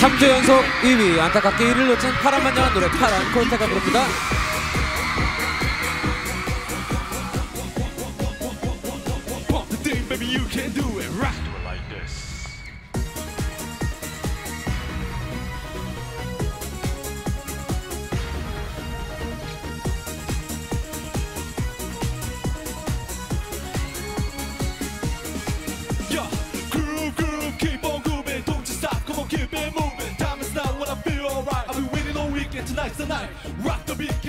3주 연속 2위 안타깝게 1위를 놓친 파란만장한 노래 파란 콜타가 부릅니다 Baby, you can do it right. tonight. Rock the beat,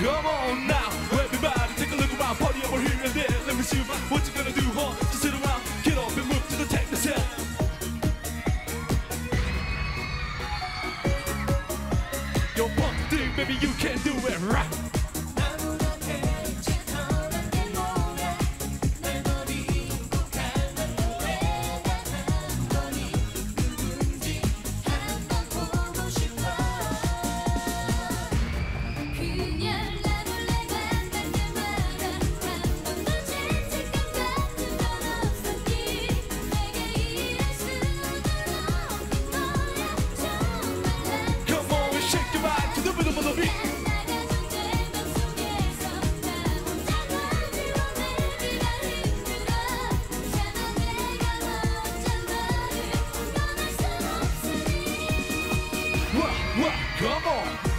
Come on now, everybody, take a look around, party over here and there. Let me see what you're gonna do, huh? Just sit around, get up and move to the techno set. Yo, punk, dude, baby, you can do it right. Well, come on.